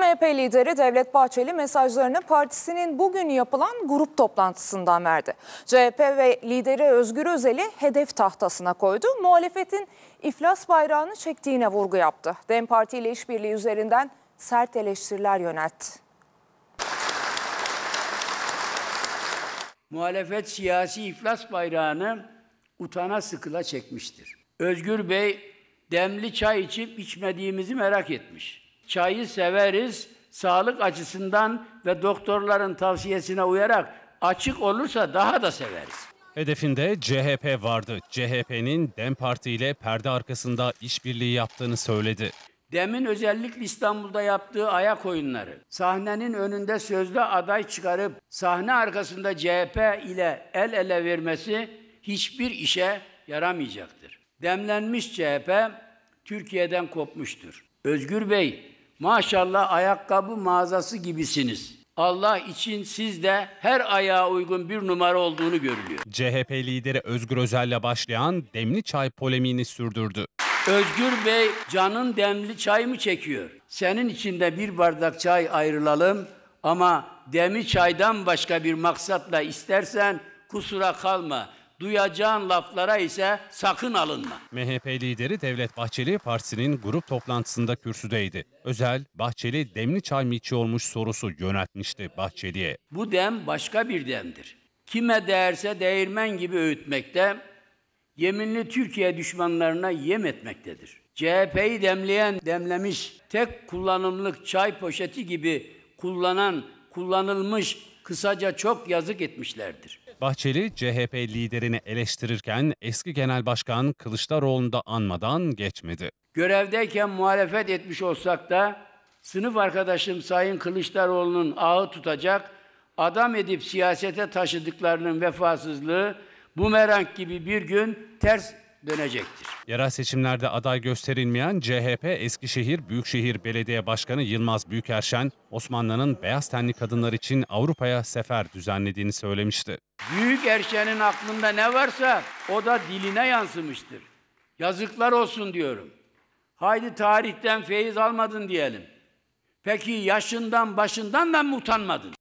MHP lideri Devlet Bahçeli mesajlarını partisinin bugün yapılan grup toplantısından verdi. CHP ve lideri Özgür Özel'i hedef tahtasına koydu. Muhalefetin iflas bayrağını çektiğine vurgu yaptı. DEM Parti ile işbirliği üzerinden sert eleştiriler yöneltti. muhalefet siyasi iflas bayrağını utana sıkıla çekmiştir. Özgür Bey demli çay içip içmediğimizi merak etmiş. Çayı severiz, sağlık açısından ve doktorların tavsiyesine uyarak açık olursa daha da severiz. Hedefinde CHP vardı. CHP'nin DEM Parti ile perde arkasında işbirliği yaptığını söyledi. Demin özellikle İstanbul'da yaptığı ayak oyunları, sahnenin önünde sözde aday çıkarıp sahne arkasında CHP ile el ele vermesi hiçbir işe yaramayacaktır. Demlenmiş CHP Türkiye'den kopmuştur. Özgür Bey, maşallah ayakkabı mağazası gibisiniz. Allah için sizde her ayağa uygun bir numara olduğunu görülüyor. CHP lideri Özgür Özel'le başlayan demli çay polemiğini sürdürdü. Özgür Bey canın demli çay mı çekiyor? Senin için de bir bardak çay ayrılalım ama demli çaydan başka bir maksatla istersen kusura kalma. Duyacağın laflara ise sakın alınma. MHP lideri Devlet Bahçeli partisinin grup toplantısında kürsüdeydi. Özel, Bahçeli demli çay mı içiyormuş sorusu yöneltmişti Bahçeli'ye. Bu dem başka bir demdir. Kime değerse değirmen gibi öğütmekte, yeminli Türkiye düşmanlarına yem etmektedir. CHP'yi demleyen demlemiş, tek kullanımlık çay poşeti gibi kullanan, kullanılmış, kısaca çok yazık etmişlerdir. Bahçeli, CHP liderini eleştirirken eski Genel Başkan Kılıçdaroğlu'nu da anmadan geçmedi. Görevdeyken muhalefet etmiş olsak da sınıf arkadaşım Sayın Kılıçdaroğlu'nun ağı tutacak, adam edip siyasete taşıdıklarının vefasızlığı bumerang gibi bir gün ters dönecektir. Yerel seçimlerde aday gösterilmeyen CHP Eskişehir Büyükşehir Belediye Başkanı Yılmaz Büyükerşen, Osmanlı'nın beyaz tenli kadınlar için Avrupa'ya sefer düzenlediğini söylemişti. Büyük erşenin aklında ne varsa o da diline yansımıştır. Yazıklar olsun diyorum. Haydi tarihten feyiz almadın diyelim. Peki yaşından başından da mı utanmadın?